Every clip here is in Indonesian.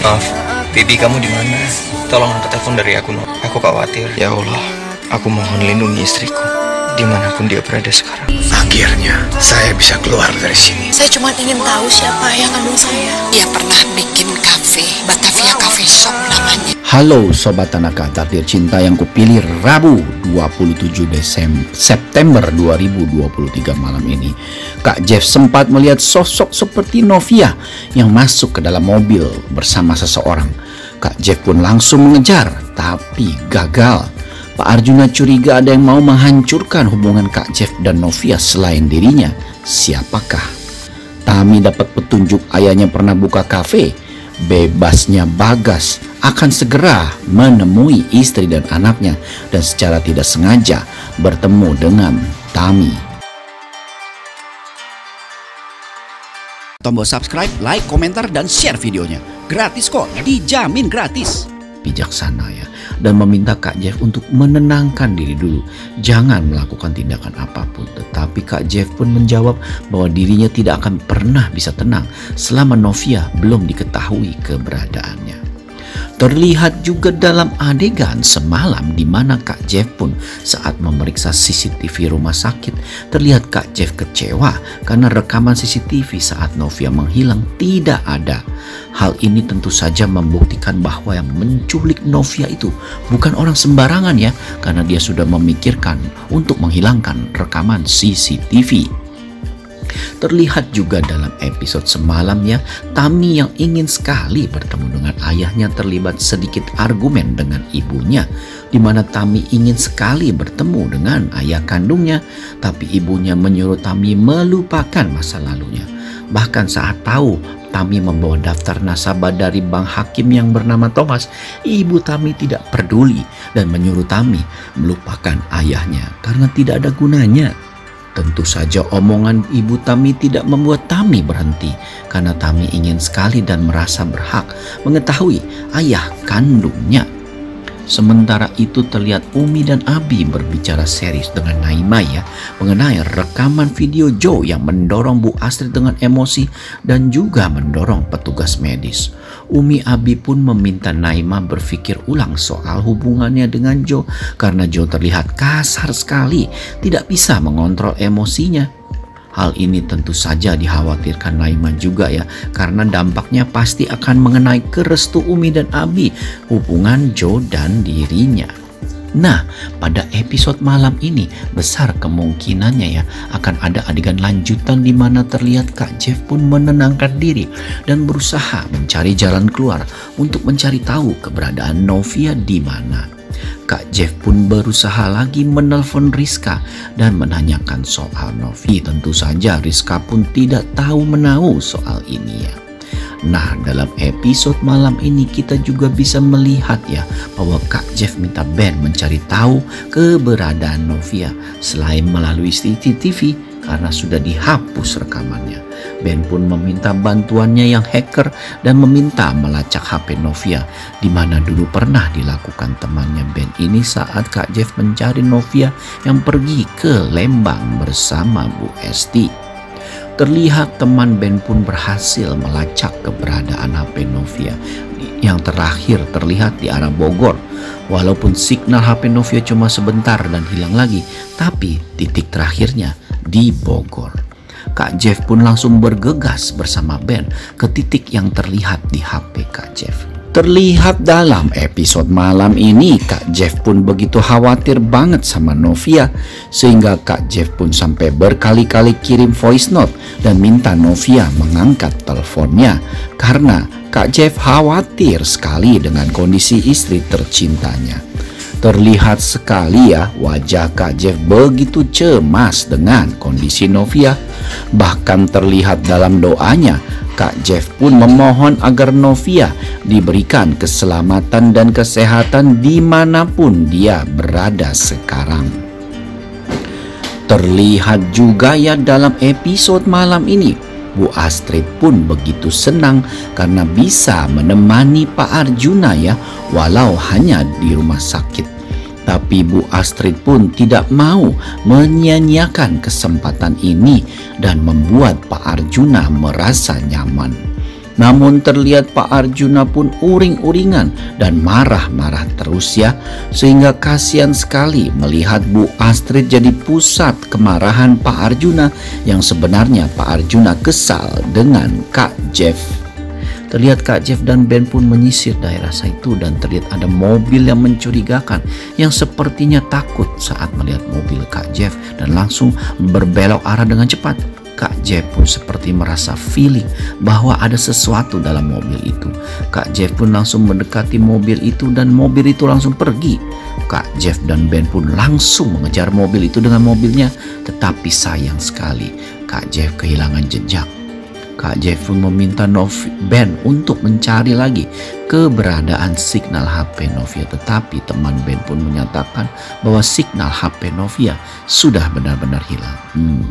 Maaf, Bibi kamu di mana? Tolong angkat telepon dari aku, no. Aku khawatir. Ya Allah, aku mohon lindungi istriku di mana pun dia berada sekarang. Akhirnya saya bisa keluar dari sini. Saya cuma ingin tahu siapa yang kandung saya. Dia pernah bikin kafe, Batavia Cafe Shop namanya. Halo Sobat Tanaka Takdir Cinta yang kupilih Rabu 27 Desember September 2023 malam ini Kak Jeff sempat melihat sosok seperti Novia yang masuk ke dalam mobil bersama seseorang Kak Jeff pun langsung mengejar tapi gagal Pak Arjuna curiga ada yang mau menghancurkan hubungan Kak Jeff dan Novia selain dirinya Siapakah? Tami dapat petunjuk ayahnya pernah buka kafe bebasnya Bagas akan segera menemui istri dan anaknya dan secara tidak sengaja bertemu dengan Tami. Tombol subscribe, like, komentar, dan share videonya. Gratis kok, dijamin gratis. Bijaksana ya, dan meminta Kak Jeff untuk menenangkan diri dulu. Jangan melakukan tindakan apa pun. Tetapi Kak Jeff pun menjawab bahwa dirinya tidak akan pernah bisa tenang selama Novia belum diketahui keberadaannya. Terlihat juga dalam adegan semalam di mana Kak Jeff pun saat memeriksa CCTV rumah sakit terlihat Kak Jeff kecewa karena rekaman CCTV saat Novia menghilang tidak ada. Hal ini tentu saja membuktikan bahwa yang menculik Novia itu bukan orang sembarangan ya karena dia sudah memikirkan untuk menghilangkan rekaman CCTV. Terlihat juga dalam episode semalam ya, Tami yang ingin sekali bertemu dengan ayahnya terlibat sedikit argumen dengan ibunya, di mana Tami ingin sekali bertemu dengan ayah kandungnya, tapi ibunya menyuruh Tami melupakan masa lalunya. Bahkan saat tahu Tami membawa daftar nasabah dari bank hakim yang bernama Thomas, ibu Tami tidak peduli dan menyuruh Tami melupakan ayahnya karena tidak ada gunanya. Tentu saja omongan ibu Tami tidak membuat Tami berhenti karena Tami ingin sekali dan merasa berhak mengetahui ayah kandungnya. Sementara itu terlihat Umi dan Abi berbicara serius dengan Naima ya mengenai rekaman video Joe yang mendorong Bu Astrid dengan emosi dan juga mendorong petugas medis. Umi Abi pun meminta Naima berpikir ulang soal hubungannya dengan Joe karena Joe terlihat kasar sekali, tidak bisa mengontrol emosinya. Hal ini tentu saja dikhawatirkan Naima juga ya karena dampaknya pasti akan mengenai kerestu Umi dan Abi hubungan Joe dan dirinya. Nah, pada episode malam ini besar kemungkinannya ya akan ada adegan lanjutan di mana terlihat Kak Jeff pun menenangkan diri dan berusaha mencari jalan keluar untuk mencari tahu keberadaan Novia di mana. Kak Jeff pun berusaha lagi menelpon Rizka dan menanyakan soal Novi. Tentu saja Rizka pun tidak tahu menahu soal ini ya. Nah, dalam episode malam ini kita juga bisa melihat ya bahwa Kak Jeff minta Ben mencari tahu keberadaan Novia selain melalui CCTV karena sudah dihapus rekamannya. Ben pun meminta bantuannya yang hacker dan meminta melacak HP Novia di mana dulu pernah dilakukan temannya Ben ini saat Kak Jeff mencari Novia yang pergi ke Lembang bersama Bu Esti. Terlihat teman Ben pun berhasil melacak keberadaan HP Novia yang terakhir terlihat di arah Bogor. Walaupun signal HP Novia cuma sebentar dan hilang lagi, tapi titik terakhirnya di Bogor. Kak Jeff pun langsung bergegas bersama Ben ke titik yang terlihat di HP Kak Jeff. Terlihat dalam episode malam ini Kak Jeff pun begitu khawatir banget sama Novia sehingga Kak Jeff pun sampai berkali-kali kirim voice note dan minta Novia mengangkat teleponnya karena Kak Jeff khawatir sekali dengan kondisi istri tercintanya. Terlihat sekali ya wajah Kak Jeff begitu cemas dengan kondisi Novia. Bahkan terlihat dalam doanya Kak Jeff pun memohon agar Novia diberikan keselamatan dan kesehatan di mana pun dia berada sekarang. Terlihat juga ya dalam episode malam ini Bu Astrid pun begitu senang karena bisa menemani Pak Arjuna ya walau hanya di rumah sakit. Tapi Bu Astrid pun tidak mau menyia-nyiakan kesempatan ini dan membuat Pak Arjuna merasa nyaman. Namun terlihat Pak Arjuna pun uring-uringan dan marah-marah terus ya. Sehingga kasihan sekali melihat Bu Astrid jadi pusat kemarahan Pak Arjuna yang sebenarnya Pak Arjuna kesal dengan Kak Jeff. Terlihat Kak Jeff dan Ben pun menyisir daerah itu dan terlihat ada mobil yang mencurigakan yang sepertinya takut saat melihat mobil Kak Jeff dan langsung berbelok arah dengan cepat. Kak Jeff pun seperti merasa feeling bahwa ada sesuatu dalam mobil itu. Kak Jeff pun langsung mendekati mobil itu dan mobil itu langsung pergi. Kak Jeff dan Ben pun langsung mengejar mobil itu dengan mobilnya, tetapi sayang sekali Kak Jeff kehilangan jejak Kak Jeff pun meminta Novi, Ben untuk mencari lagi keberadaan signal HP Novia. Tetapi teman Ben pun menyatakan bahwa signal HP Novia sudah benar-benar hilang. Hmm.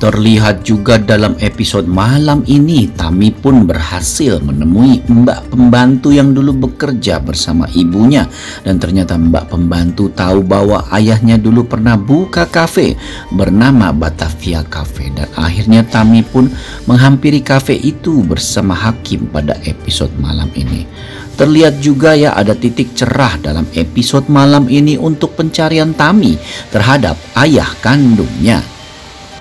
Terlihat juga dalam episode malam ini Tami pun berhasil menemui mbak pembantu yang dulu bekerja bersama ibunya. Dan ternyata mbak pembantu tahu bahwa ayahnya dulu pernah buka kafe bernama Batavia Cafe. Dan akhirnya Tami pun menghampiri kafe itu bersama Hakim pada episode malam ini. Terlihat juga ya ada titik cerah dalam episode malam ini untuk pencarian Tami terhadap ayah kandungnya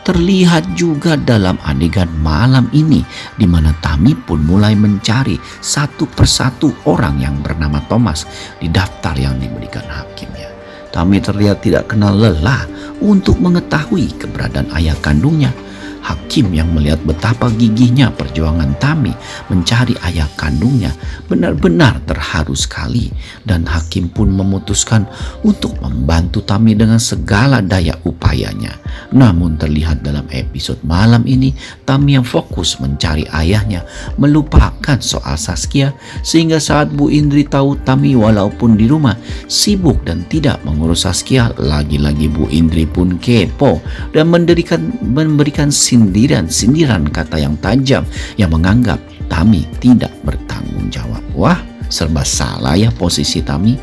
terlihat juga dalam adegan malam ini di mana Tami pun mulai mencari satu persatu orang yang bernama Thomas di daftar yang diberikan hakimnya. Tami terlihat tidak kenal lelah untuk mengetahui keberadaan ayah kandungnya Hakim yang melihat betapa gigihnya perjuangan Tami mencari ayah kandungnya benar-benar terharu sekali dan Hakim pun memutuskan untuk membantu Tami dengan segala daya upayanya. Namun terlihat dalam episode malam ini Tami yang fokus mencari ayahnya melupakan soal Saskia sehingga saat Bu Indri tahu Tami walaupun di rumah sibuk dan tidak mengurus Saskia lagi-lagi Bu Indri pun kepo dan mendirikan memberikan sindiran-sindiran kata yang tajam yang menganggap Tami tidak bertanggung jawab. Wah, serba salah ya posisi Tami.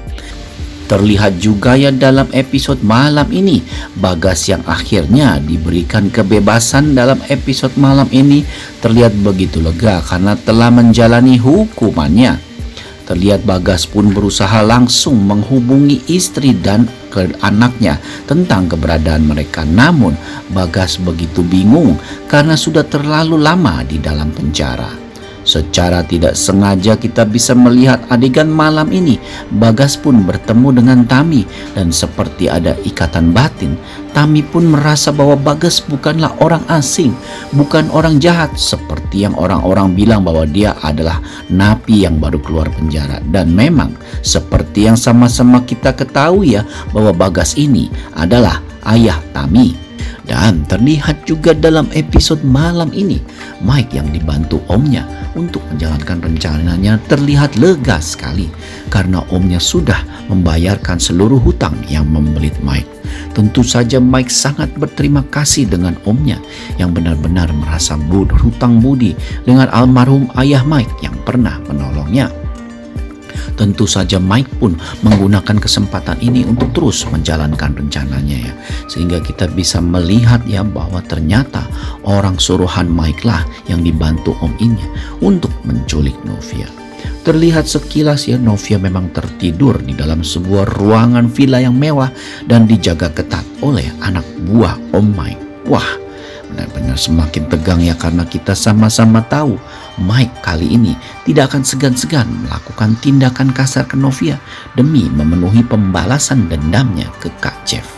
Terlihat juga ya dalam episode malam ini Bagas yang akhirnya diberikan kebebasan dalam episode malam ini terlihat begitu lega karena telah menjalani hukumannya. Terlihat Bagas pun berusaha langsung menghubungi istri dan ke anaknya tentang keberadaan mereka. Namun Bagas begitu bingung karena sudah terlalu lama di dalam penjara. Secara tidak sengaja kita bisa melihat adegan malam ini. Bagas pun bertemu dengan Tami dan seperti ada ikatan batin. Tami pun merasa bahwa Bagas bukanlah orang asing, bukan orang jahat seperti yang orang-orang bilang bahwa dia adalah napi yang baru keluar penjara. Dan memang seperti yang sama-sama kita ketahui ya bahwa Bagas ini adalah ayah Tami. Dan terlihat juga dalam episode malam ini, Mike yang dibantu omnya untuk menjalankan rencananya terlihat lega sekali karena omnya sudah membayarkan seluruh hutang yang membelit Mike. Tentu saja Mike sangat berterima kasih dengan omnya yang benar-benar merasa hutang budi dengan almarhum ayah Mike yang pernah menolongnya. Tentu saja Mike pun menggunakan kesempatan ini untuk terus menjalankan rencananya ya. Sehingga kita bisa melihat ya bahwa ternyata orang suruhan Mike lah yang dibantu Om Inya untuk menculik Novia. Terlihat sekilas ya Novia memang tertidur di dalam sebuah ruangan villa yang mewah dan dijaga ketat oleh anak buah Om Mike. Wah, benar-benar semakin tegang ya karena kita sama-sama tahu Mike kali ini tidak akan segan-segan melakukan tindakan kasar ke Novia demi memenuhi pembalasan dendamnya ke Kak Jeff.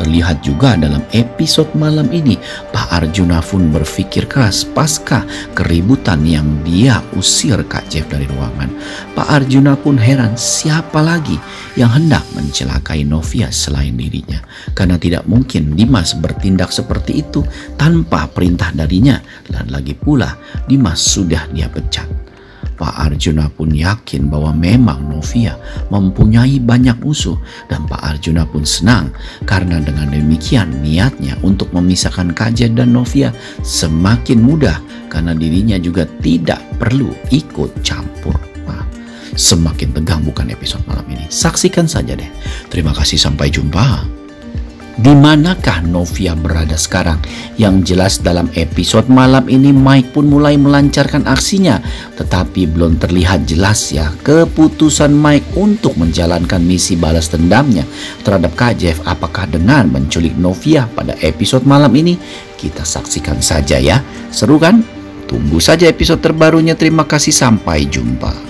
Terlihat juga dalam episode malam ini, Pak Arjuna pun berpikir keras pasca keributan yang dia usir Kak Jeff dari ruangan. Pak Arjuna pun heran siapa lagi yang hendak mencelakai Novia selain dirinya. Karena tidak mungkin Dimas bertindak seperti itu tanpa perintah darinya. Dan lagi pula Dimas sudah dia pecat. Pak Arjuna pun yakin bahwa memang Novia mempunyai banyak musuh dan Pak Arjuna pun senang karena dengan demikian niatnya untuk memisahkan Kaja dan Novia semakin mudah karena dirinya juga tidak perlu ikut campur. Semakin tegang bukan episode malam ini. Saksikan saja deh. Terima kasih sampai jumpa. Di manakah Novia berada sekarang? Yang jelas dalam episode malam ini Mike pun mulai melancarkan aksinya Tetapi belum terlihat jelas ya keputusan Mike untuk menjalankan misi balas dendamnya terhadap Kak Jeff Apakah dengan menculik Novia pada episode malam ini? Kita saksikan saja ya Seru kan? Tunggu saja episode terbarunya Terima kasih sampai jumpa